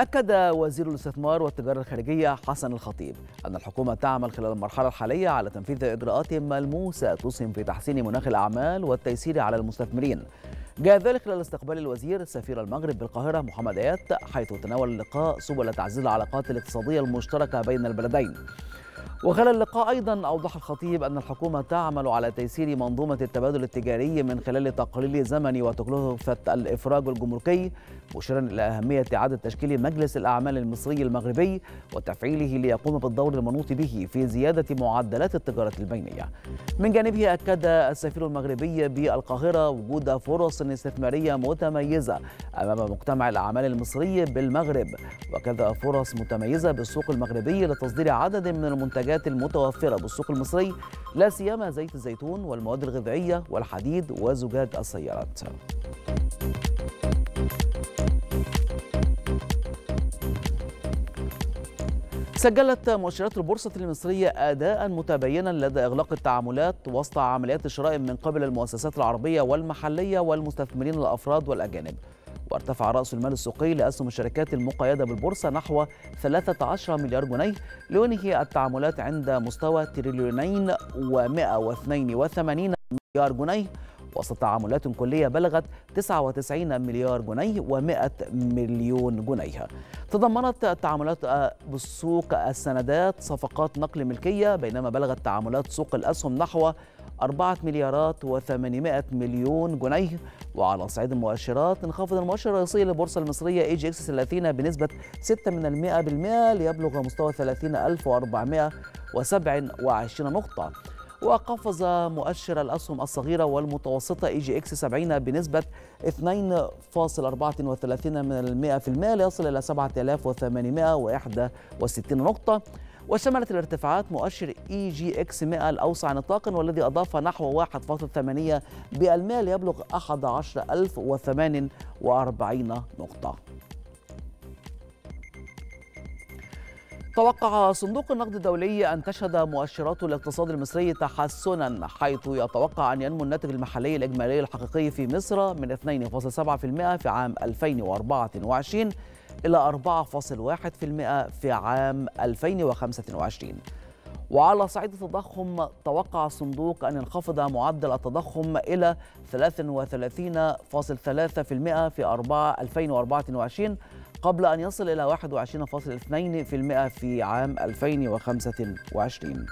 أكد وزير الاستثمار والتجارة الخارجية حسن الخطيب أن الحكومة تعمل خلال المرحلة الحالية على تنفيذ إجراءات ملموسة تسهم في تحسين مناخ الأعمال والتيسير على المستثمرين. جاء ذلك خلال استقبال الوزير سفير المغرب بالقاهرة محمد آيات حيث تناول اللقاء سبل تعزيز العلاقات الاقتصادية المشتركة بين البلدين. وخلال اللقاء أيضا أوضح الخطيب أن الحكومة تعمل على تيسير منظومة التبادل التجاري من خلال تقليل زمن وتكلفة الإفراج الجمركي مشيرا إلى أهمية إعادة تشكيل مجلس الأعمال المصري المغربي وتفعيله ليقوم بالدور المنوط به في زيادة معدلات التجارة البينية. من جانبه أكد السفير المغربي بالقاهرة وجود فرص استثمارية متميزة أمام مجتمع الأعمال المصري بالمغرب وكذا فرص متميزة بالسوق المغربي لتصدير عدد من المنتجات المتوفرة بالسوق المصري لا سيما زيت الزيتون والمواد الغذائية والحديد وزجاج السيارات. سجلت مؤشرات البورصة المصرية أداء متباينا لدى إغلاق التعاملات وسط عمليات الشراء من قبل المؤسسات العربية والمحلية والمستثمرين الأفراد والأجانب. وارتفع رأس المال السوقي لأسهم الشركات المقيدة بالبورصة نحو 13 مليار جنيه لينهي التعاملات عند مستوى تريليونين و182 مليار جنيه. وسط تعاملات كلية بلغت 99 مليار جنيه و100 مليون جنيه. تضمنت التعاملات بالسوق السندات صفقات نقل ملكية بينما بلغت تعاملات سوق الأسهم نحو 4 مليارات و800 مليون جنيه. وعلى صعيد المؤشرات انخفض المؤشر الرئيسي للبورصة المصرية EGX 30 بنسبة 6 من المئة بالمئة ليبلغ مستوى 30427 نقطة. وقفز مؤشر الأسهم الصغيرة والمتوسطة EGX 70 بنسبة 2.34 من المئة في المئة ليصل إلى 7861 نقطة. وشملت الارتفاعات مؤشر EGX 100 الأوسع نطاقا والذي أضاف نحو 1.8 بالمئة ليبلغ 11048 نقطة. توقع صندوق النقد الدولي أن تشهد مؤشرات الاقتصاد المصري تحسنا حيث يتوقع أن ينمو الناتج المحلي الإجمالي الحقيقي في مصر من 2.7% في عام 2024 إلى 4.1% في عام 2025 وعلى صعيد التضخم توقع الصندوق أن ينخفض معدل التضخم إلى 33.3% في 2024 قبل أن يصل إلى 21.2% في عام 2025